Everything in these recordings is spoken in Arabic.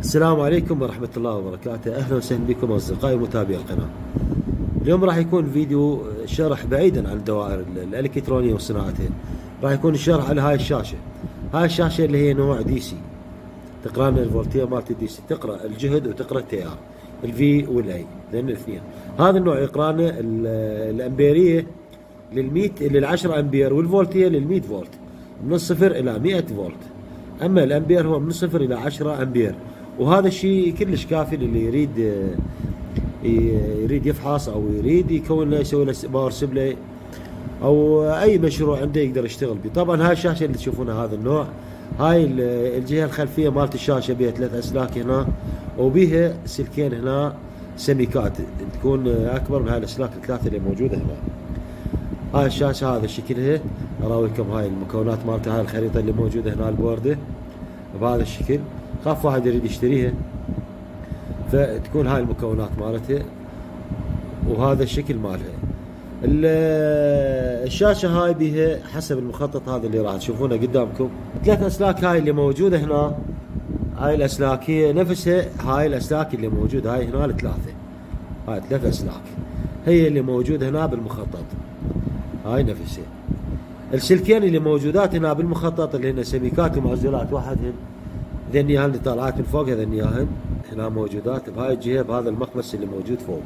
السلام عليكم ورحمة الله وبركاته. أهلا وسهلا بكم أصدقائي متابعي القناة. اليوم راح يكون فيديو شرح بعيدا عن الدوائر الإلكترونية وصناعتها راح يكون الشرح على هاي الشاشة. هاي الشاشة اللي هي نوع DC تقرأ لنا الفولتية مالت ال DC تقرأ الجهد وتقرأ التيار. ال V وال I لأن الاثنين. هذا النوع يقرأ لنا الأمبيرية لل100 لل 10 أمبير والفولتية لل100 فولت. من الصفر إلى 100 فولت. أما الأمبير هو من صفر إلى 10 أمبير. وهذا الشيء كلش كافي للي يريد يريد يفحص أو يريد يكون له يسوي له power supply أو أي مشروع عنده يقدر يشتغل به طبعا هاي الشاشة اللي تشوفونها هذا النوع هاي الجهة الخلفية مالت الشاشة بها ثلاث أسلاك هنا وبيها سلكين هنا سميكات تكون أكبر من هاي الأسلاك الثلاثة اللي موجودة هنا. هاي الشاشة هذا شكلها أراويكم هاي المكونات مالتها هاي الخريطة اللي موجودة هنا البوردة. بهذا الشكل. خاف واحد يريد يشتريها. فتكون هاي المكونات مالتها وهذا الشكل مالها. الشاشة هاي بها حسب المخطط هذا اللي راح تشوفونه قدامكم. ثلاث أسلاك هاي اللي موجودة هنا. هاي الأسلاك هي نفسها هاي الأسلاك اللي موجوده هاي هنا الثلاثة. هاي ثلاث أسلاك هي اللي موجوده هنا بالمخطط. هاي نفسها. السلكين اللي موجودات هنا بالمخطط اللي هن سميكات ومعزلات واحدهن ذنياهن اللي طالعات من فوق ذنياهن هنا موجودات. بهاي الجهة بهذا المقبس اللي موجود فوق.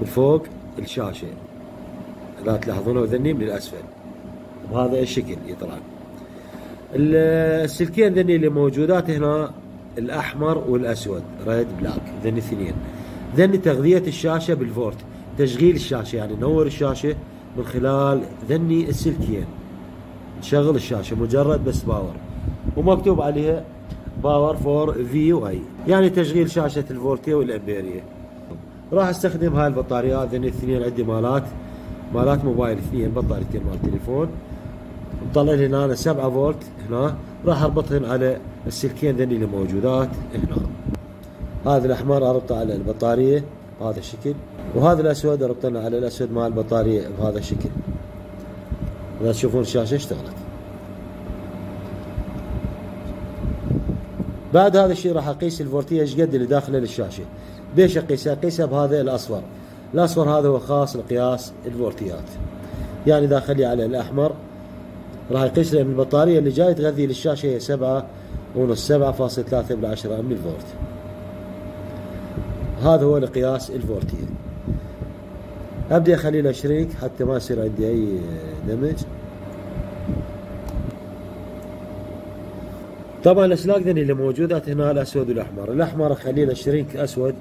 من فوق الشاشة. لا تلاحظونه ذني من الأسفل. بهذا الشكل يطلع. السلكين ذني اللي موجودات هنا الأحمر والأسود. red black. ذني اثنين. ذني تغذية الشاشة بالفولت تشغيل الشاشة يعني نور الشاشة من خلال ذني السلكين تشغل الشاشة مجرد بس power. ومكتوب عليها power for V و I يعني تشغيل شاشة الفولتيه والامبيريه راح استخدم هاي البطاريات ذني الاثنين عندي مالات مالات موبايل اثنين بطاريتين مال تليفون. مطلع لي هنا أنا 7 فولت هنا. راح أربطهن على السلكين ذني اللي موجودات هنا. هذا الاحمر اربطه على البطارية بهذا الشكل وهذا الأسود اربطنا على الأسود مال البطارية بهذا الشكل. إذا تشوفون الشاشة اشتغلت. بعد هذا الشيء راح أقيس الفولتيه إيش قد اللي داخله للشاشه ليش أقيسها؟ أقيسها بهذا الأصفر. الأصفر هذا هو خاص لقياس الفولتيات يعني إذا اخلي على الأحمر راح يقيس لأن البطارية اللي جاي تغذي للشاشة هي 7 ونص 7.3 بالعشرة من الفولت هذا هو لقياس الفولتيه ابدا أخلي له شريك حتى ما يصير عندي أي دمج. طبعا الأسلاك ذني اللي موجودات هنا الأسود والأحمر. الأحمر اخلي له شريك أسود.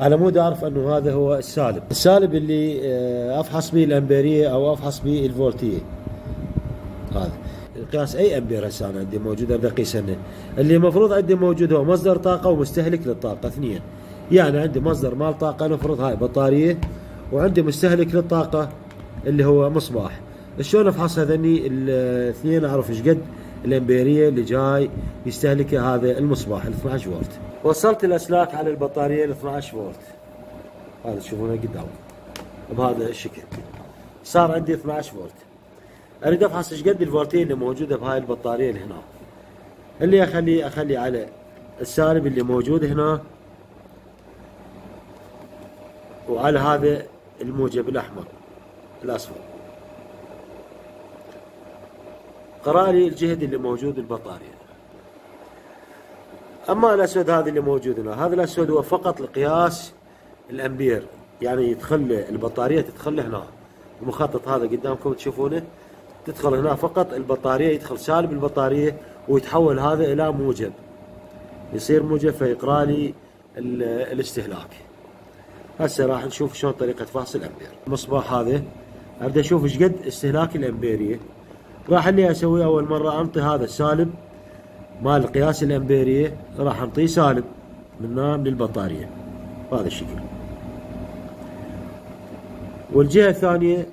على مود أعرف أنه هذا هو السالب. السالب اللي أفحص به الأمبيرية أو أفحص به الفولتية. هذا. قياس أي امبير هسه أنا عندي موجود ابدا اقيس اللي المفروض عندي موجود هو مصدر طاقة ومستهلك للطاقة اثنين. يعني عندي مصدر مال طاقة نفرض هاي بطارية وعندي مستهلك للطاقة اللي هو مصباح. شلون أفحص هذني؟ الاثنين أعرف إيش قد. الإمبيرية اللي جاي يستهلكه هذا المصباح ال 12 فولت. وصلت الأسلاك على البطارية ال 12 فولت. هذا تشوفونه قدام بهذا الشكل. صار عندي 12 فولت. أريد أفحص إيش قد الفولتيه اللي موجودة بهاي البطارية اللي هنا. اللي اخلي أخلي على السالب اللي موجود هنا وعلى هذا الموجب الأحمر الأصفر. قرأ لي الجهد اللي موجود البطارية. أما الأسود هذا اللي موجود هنا هذا الأسود هو فقط لقياس الأمبير يعني يدخل البطارية تدخل هنا. المخطط هذا قدامكم تشوفونه تدخل هنا فقط البطارية يدخل سالب البطارية ويتحول هذا إلى موجب. يصير موجب فيقرا لي الاستهلاك. هسه راح نشوف شلون طريقة فحص الأمبير. المصباح هذا أبدأ أشوف إيش قد استهلاك الأمبيرية. راح اللي اسويه أول مرة انطي هذا السالب مال قياس الإمبيرية راح انطيه سالب من من البطارية. بهذا الشكل. والجهة الثانية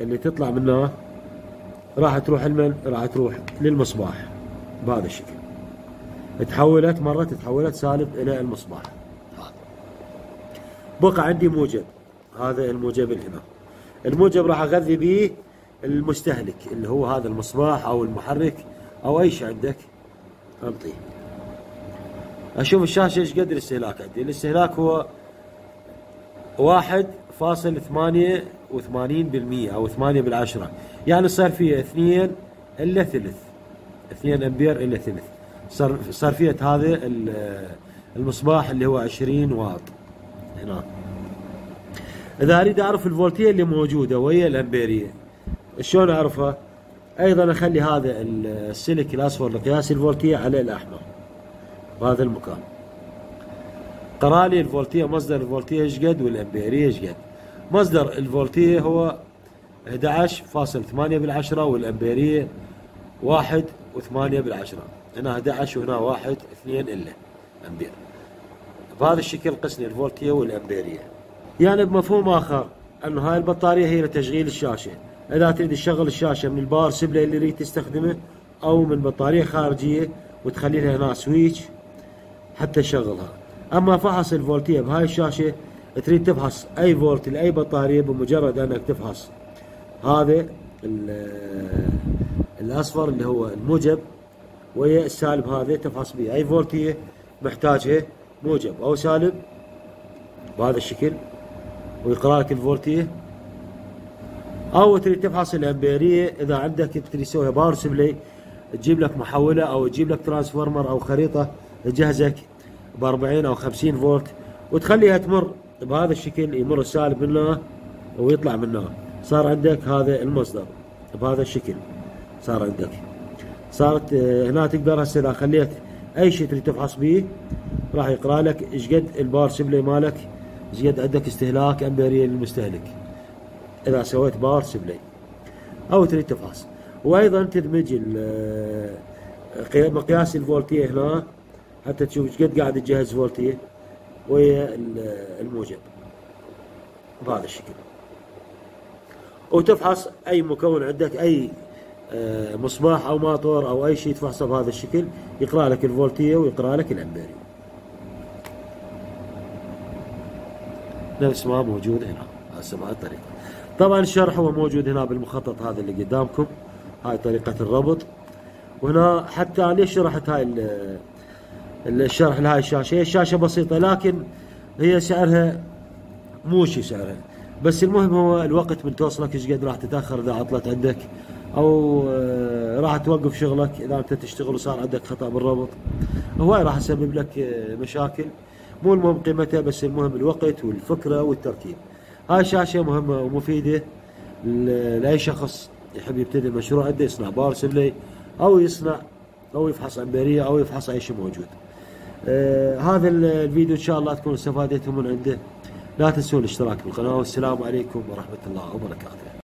اللي تطلع منها راح تروح لمن؟ راح تروح للمصباح. بهذا الشكل. تحولت مرة تحولت سالب إلى المصباح. هذا بقى عندي موجب. هذا الموجب اللي هنا. الموجب راح أغذي به المستهلك اللي هو هذا المصباح أو المحرك أو أي شيء عندك. أنطيه أشوف الشاشة إيش قد الاستهلاك عندي. الاستهلاك هو واحد فاصل ثمانية وثمانين بالمية أو ثمانية بالعشرة. يعني صار فيه اثنين إلا ثلث. اثنين أمبير إلا ثلث. صار صار فيه هذا المصباح اللي هو 20 واط. هنا. إذا أريد أعرف الفولتية اللي موجودة وهي الأمبيرية. شلون اعرفها؟ أيضا أخلي هذا السلك الأصفر لقياس الفولتية على الأحمر. بهذا المكان. قرا لي الفولتية مصدر الفولتية إيش قد؟ والإمبيرية إيش قد؟ مصدر الفولتية هو 11.8 بالعشرة والإمبيرية 1 و8 بالعشرة. هنا 11 وهنا 1 2 إلا. إمبير. بهذا الشكل قسني الفولتية والإمبيرية. يعني بمفهوم آخر انه هاي البطارية هي لتشغيل الشاشة. إذا تريد تشغل الشاشة من ال power supply اللي تريد تستخدمه أو من بطارية خارجية وتخلي لها هنا switch حتى تشغلها أما فحص الفولتية بهاي الشاشة تريد تفحص أي فولت لأي بطارية بمجرد أنك تفحص. هذا الأصفر اللي هو الموجب ويا السالب هذا تفحص به أي فولتية محتاجها موجب أو سالب بهذا الشكل ويقرا لك الفولتية. أو تريد تفحص الامبيريه إذا عندك تريد تسويها power supply تجيب لك محولة أو تجيب لك transformer أو خريطة تجهزك ب 40 أو 50 فولت وتخليها تمر بهذا الشكل يمر السالب منها ويطلع منها صار عندك هذا المصدر بهذا الشكل. صار عندك. صارت آه، هنا تقدر هسه إذا خليت أي شيء تريد تفحص به راح يقرأ لك إيش قد ال power supply مالك إيش قد عندك استهلاك امبيريه للمستهلك. إذا سويت power supply أو تريد تفحص وأيضا تدمج مقياس الفولتية هنا. حتى تشوف قد قاعد تجهز فولتية. ويا الموجب. بهذا الشكل. وتفحص أي مكون عندك أي آه، مصباح أو ماطور أو أي شيء تفحصه بهذا الشكل. يقرأ لك الفولتية ويقرأ لك الامبيري نفس ما موجود هنا. هسه بهذه الطريقة. طبعا الشرح هو موجود هنا بالمخطط هذا اللي قدامكم. هاي طريقة الربط. وهنا حتى ليش شرحت هاي الشرح لهاي الشاشة؟ هي الشاشه بسيطة لكن هي سعرها مو شي سعرها. بس المهم هو الوقت من توصلك إيش قد راح تتأخر إذا عطلت عندك؟ أو آه، راح توقف شغلك إذا أنت تشتغل وصار عندك خطأ بالربط. هواي راح يسبب لك آه، مشاكل. مو المهم قيمتها بس المهم الوقت والفكرة والتركيب هاي شاشة مهمة ومفيدة لأي شخص يحب يبتدي مشروع عنده يصنع بار سبلي أو يصنع أو يفحص أمبيرية أو يفحص أي شيء موجود. آه هذا الفيديو إن شاء الله تكونوا استفادتوا من عنده. لا تنسون الاشتراك بالقناة والسلام عليكم ورحمة الله وبركاته.